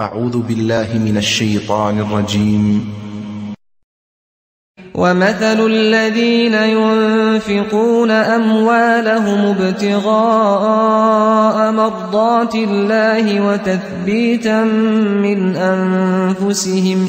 أعوذ بالله من الشيطان الرجيم. ومثل الذين ينفقون أموالهم ابتغاء مرضات الله وتثبيتا من أنفسهم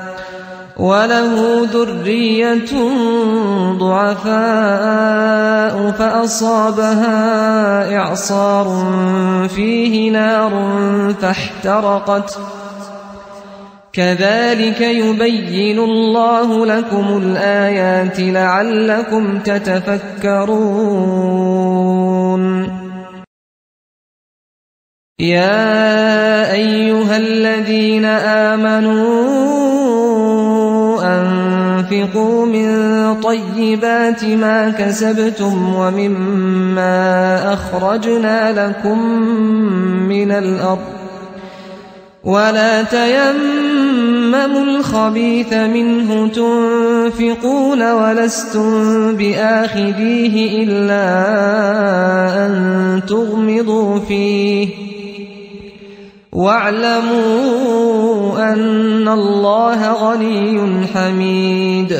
وله ذرية ضعفاء فأصابها إعصار فيه نار فاحترقت. كذلك يبين الله لكم الآيات لعلكم تتفكرون. يا أيها الذين آمنوا طيبات ما كسبتم ومما أخرجنا لكم من الأرض ولا تيمموا الخبيث منه تنفقون ولستم بآخذيه إلا أن تغمضوا فيه واعلموا أن الله غني حميد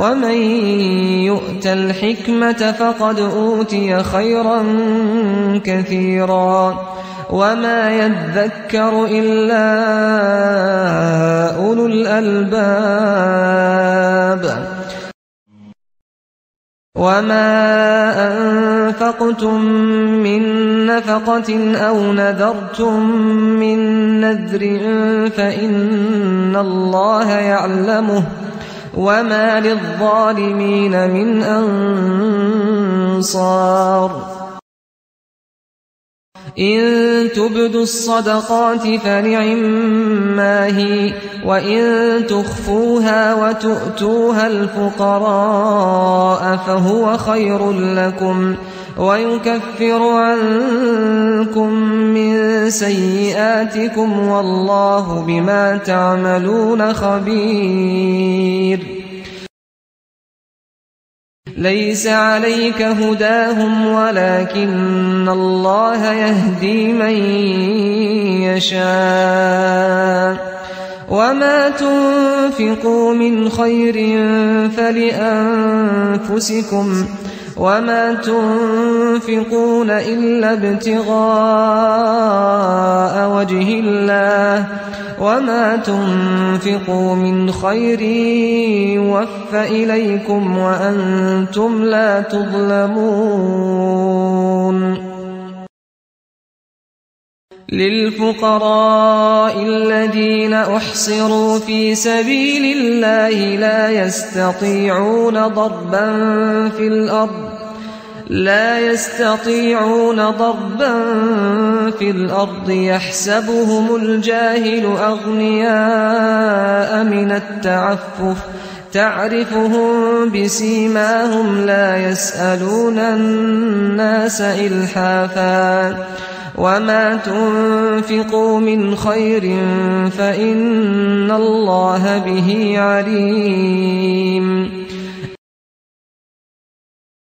ومن يؤت الحكمة فقد أوتي خيرا كثيرا وما يذكر إلا أولو الألباب وما أنفقتم من نفقة أو نذرتم من نذر فإن الله يعلمه وما للظالمين من أنصار إن تبدوا الصدقات فنعما هي وإن تخفوها وتؤتوها الفقراء فهو خير لكم ويكفر عنكم من سيئاتكم والله بما تعملون خبير. ليس عليك هداهم ولكن الله يهدي من يشاء. وما تنفقوا من خير فلأنفسكم وما تنفقون إلا ابتغاء وجه الله وما تنفقوا من خير يوفى إليكم وأنتم لا تظلمون للفقراء الذين أحصروا في سبيل الله لا يستطيعون ضربا في الأرض لا يستطيعون ضربا في الأرض يحسبهم الجاهل أغنياء من التعفف. تعرفهم بسيماهم لا يسألون الناس إلحافا. وما تنفقوا من خير فإن الله به عليم.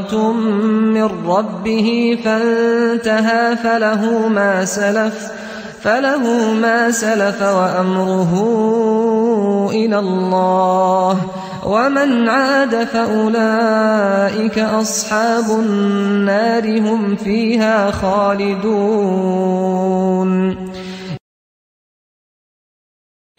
موعظة من ربه فانتهى فله ما سلف فله ما سلف وأمره إلى الله. ومن عاد فأولئك أصحاب النار هم فيها خالدون.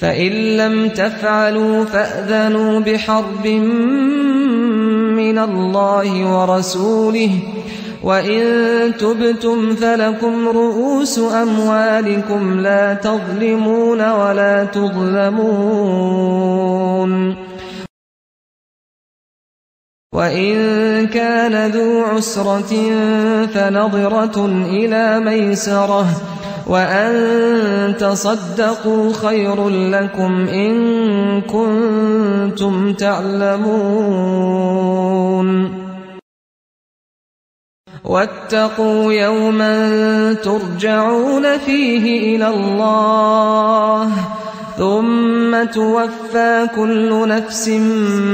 فإن لم تفعلوا فأذنوا بحرب من الله ورسوله وإن تبتم فلكم رؤوس أموالكم لا تظلمون ولا تظلمون. وإن كان ذو عسرة فنظرة إلى ميسرة وأن تصدقوا خير لكم إن كنتم تعلمون واتقوا يوما ترجعون فيه إلى الله ثم توفى كل نفس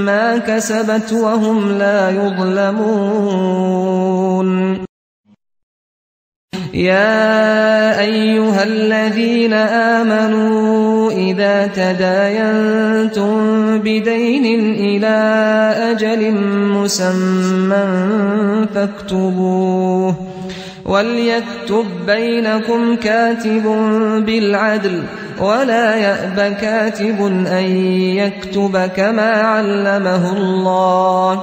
ما كسبت وهم لا يظلمون يا أيها الذين آمنوا إذا تداينتم بدين إلى أجل مسمى فاكتبوه وليكتب بينكم كاتب بالعدل ولا يأب كاتب أن يكتب كما علمه الله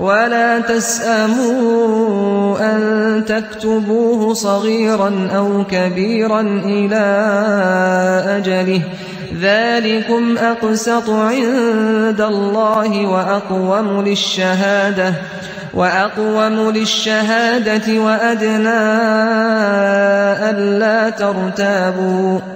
ولا تسأموا أن تكتبوه صغيرا أو كبيرا إلى أجله. ذلكم أقسط عند الله وأقوم للشهادة وأقوم للشهادة وأدنى ألا ترتابوا.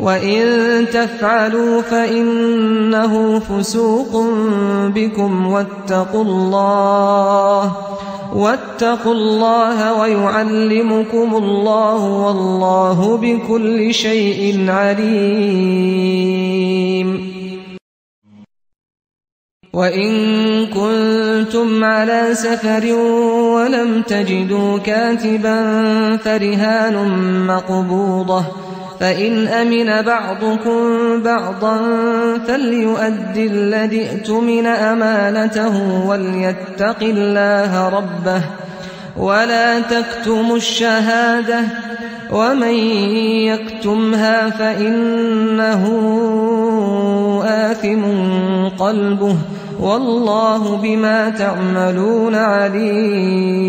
وإن تفعلوا فإنه فسوق بكم واتقوا الله واتقوا الله ويعلمكم الله والله بكل شيء عليم وإن كنتم على سفر ولم تجدوا كاتبا فرهان مقبوضة فإن أمن بعضكم بعضا فليؤد الذي ائتمن أمانته وليتق الله ربه ولا تكتموا الشهادة ومن يكتمها فإنه آثم قلبه والله بما تعملون عليم